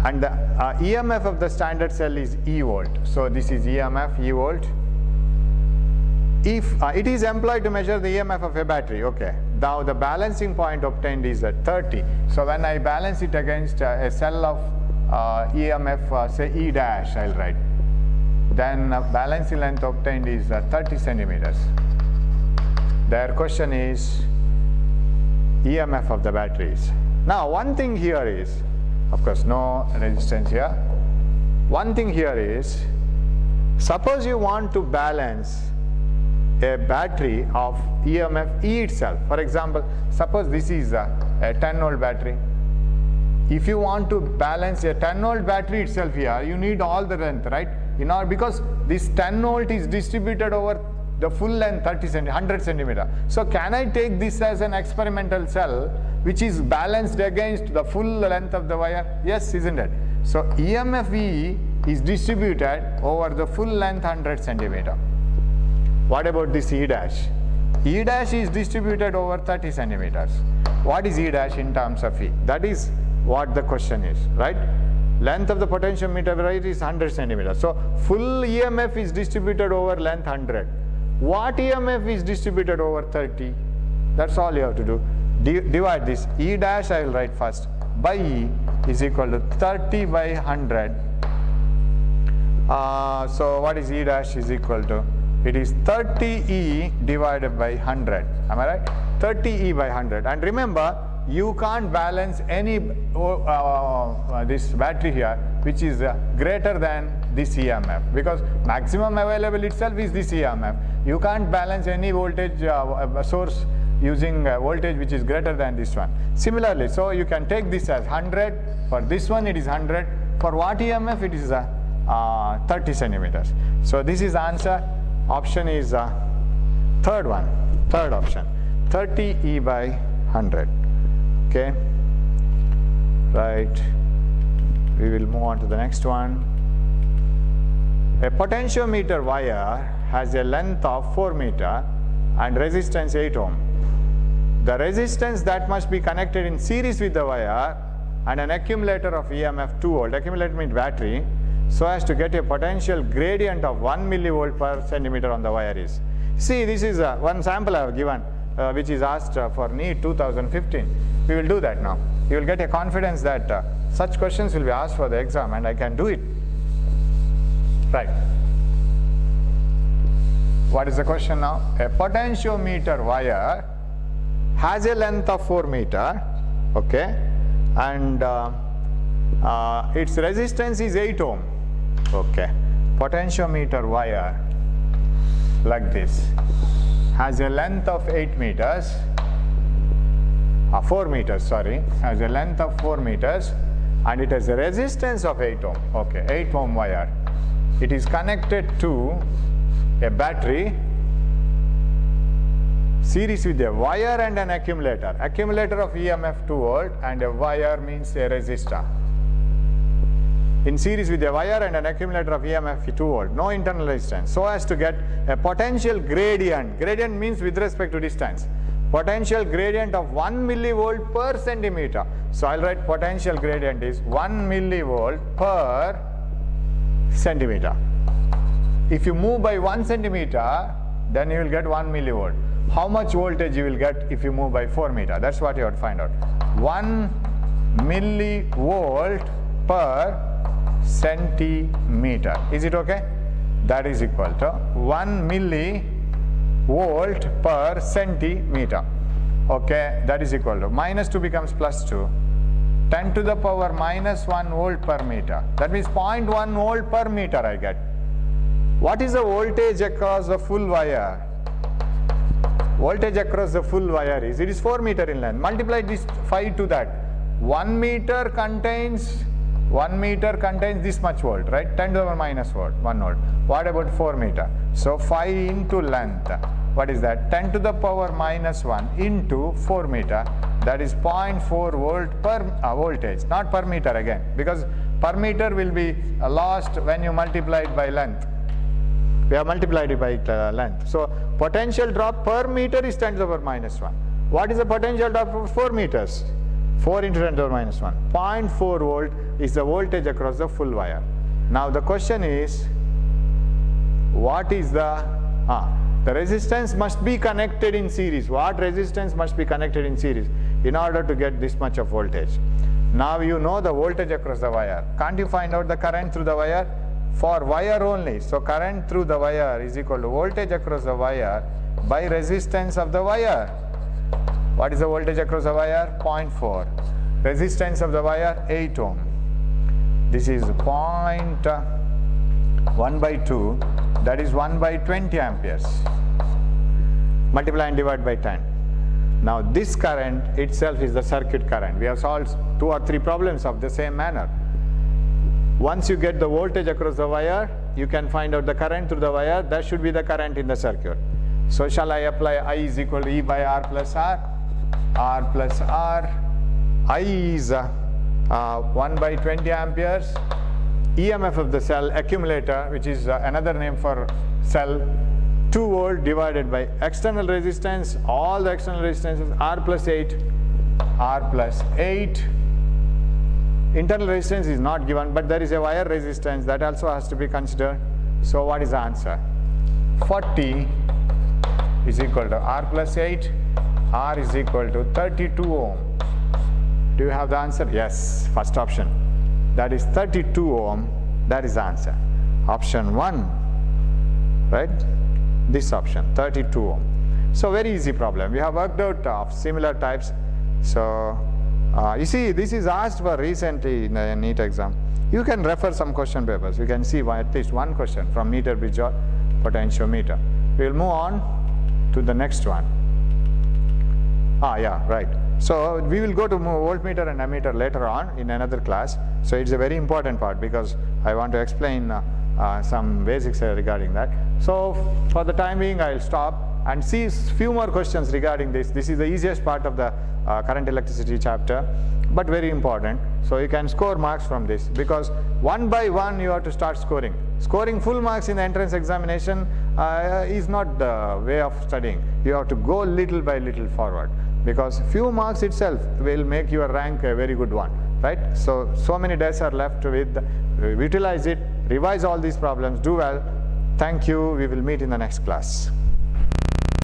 and the uh, EMF of the standard cell is E volt. So this is EMF E volt. If uh, it is employed to measure the EMF of a battery, okay. Now the balancing point obtained is at 30. So when I balance it against uh, a cell of uh, EMF, uh, say E dash, I'll write. Then uh, balancing length obtained is 30 centimeters. Their question is EMF of the batteries. Now one thing here is of course, no resistance here. One thing here is, suppose you want to balance a battery of EMF E itself. For example, suppose this is a, a 10 volt battery if you want to balance a 10 volt battery itself here, you need all the length, right? You know, because this 10 volt is distributed over the full length 30 cm, 100 centimeter. So can I take this as an experimental cell which is balanced against the full length of the wire? Yes, isn't it? So EMF E is distributed over the full length 100 centimeter. What about this E dash? E dash is distributed over 30 centimeters. What is E dash in terms of E? That is what the question is, right? Length of the potentiometer right is 100 centimeters. So full EMF is distributed over length 100. What EMF is distributed over 30? That's all you have to do. Divide this. E dash I will write first by E is equal to 30 by 100. Uh, so what is E dash is equal to? It is 30E divided by 100. Am I right? 30E by 100. And remember, you can't balance any uh, uh, this battery here which is uh, greater than this EMF because maximum available itself is this EMF. You can't balance any voltage uh, source using voltage which is greater than this one. Similarly, so you can take this as 100, for this one it is 100, for what EMF it is uh, 30 centimeters. So this is answer, option is uh, third one, third option, 30 E by 100, okay, right, we will move on to the next one. A potentiometer wire has a length of 4 meter and resistance 8 ohm. The resistance that must be connected in series with the wire and an accumulator of EMF 2 volt, accumulator means battery, so as to get a potential gradient of 1 millivolt per centimeter on the wire is. See, this is uh, one sample I have given, uh, which is asked uh, for NEET 2015. We will do that now. You will get a confidence that uh, such questions will be asked for the exam and I can do it. Right. What is the question now? A potentiometer wire has a length of 4 meter, okay, and uh, uh, its resistance is 8 ohm, okay. Potentiometer wire like this has a length of 8 meters, uh, 4 meters, sorry, has a length of 4 meters and it has a resistance of 8 ohm, okay, 8 ohm wire. It is connected to a battery series with a wire and an accumulator. Accumulator of EMF 2 volt and a wire means a resistor. In series with a wire and an accumulator of EMF 2 volt, no internal resistance. So as to get a potential gradient. Gradient means with respect to distance. Potential gradient of 1 millivolt per centimeter. So I'll write potential gradient is 1 millivolt per centimeter. If you move by 1 centimeter, then you will get 1 millivolt how much voltage you will get if you move by 4 meter. That's what you have to find out. 1 millivolt per centimeter. Is it okay? That is equal to 1 millivolt per centimeter. Okay, that is equal to minus 2 becomes plus 2. 10 to the power minus 1 volt per meter. That means 0.1 volt per meter I get. What is the voltage across the full wire? voltage across the full wire is, it is 4 meter in length. Multiply this phi to that. 1 meter contains 1 meter contains this much volt, right? 10 to the power minus volt, 1 volt. What about 4 meter? So phi into length. What is that? 10 to the power minus 1 into 4 meter. That is 0.4 volt per uh, voltage, not per meter again, because per meter will be uh, lost when you multiply it by length. We have multiplied it by uh, length. So potential drop per meter is 10 to the power minus 1. What is the potential drop for 4 meters? 4 into 10 to the power minus 1. 0.4 volt is the voltage across the full wire. Now the question is, what is the, ah, the resistance must be connected in series. What resistance must be connected in series in order to get this much of voltage? Now you know the voltage across the wire. Can't you find out the current through the wire? for wire only. So current through the wire is equal to voltage across the wire by resistance of the wire. What is the voltage across the wire? 0.4. Resistance of the wire 8 ohm. This is point uh, 1 by 2 that is 1 by 20 amperes. Multiply and divide by 10. Now this current itself is the circuit current. We have solved two or three problems of the same manner. Once you get the voltage across the wire, you can find out the current through the wire. That should be the current in the circuit. So shall I apply I is equal to E by R plus R? R plus R. I is uh, uh, 1 by 20 amperes. EMF of the cell accumulator, which is uh, another name for cell, 2 volt divided by external resistance, all the external resistances, R plus 8, R plus 8. Internal resistance is not given, but there is a wire resistance that also has to be considered. So what is the answer? 40 is equal to R plus 8, R is equal to 32 ohm. Do you have the answer? Yes, first option. That is 32 ohm, that is the answer. Option 1, right? This option, 32 ohm. So very easy problem. We have worked out of similar types. So uh, you see, this is asked for recently in a NEET exam. You can refer some question papers. You can see at least one question from meter bridge or potentiometer. We will move on to the next one. Ah, yeah, right. So we will go to voltmeter and ammeter later on in another class. So it's a very important part because I want to explain uh, uh, some basics regarding that. So for the time being, I'll stop and see few more questions regarding this. This is the easiest part of the uh, current electricity chapter, but very important. So you can score marks from this because one by one you have to start scoring. Scoring full marks in the entrance examination uh, is not the way of studying. You have to go little by little forward because few marks itself will make your rank a very good one, right? So, so many days are left with, utilize it, revise all these problems, do well. Thank you. We will meet in the next class.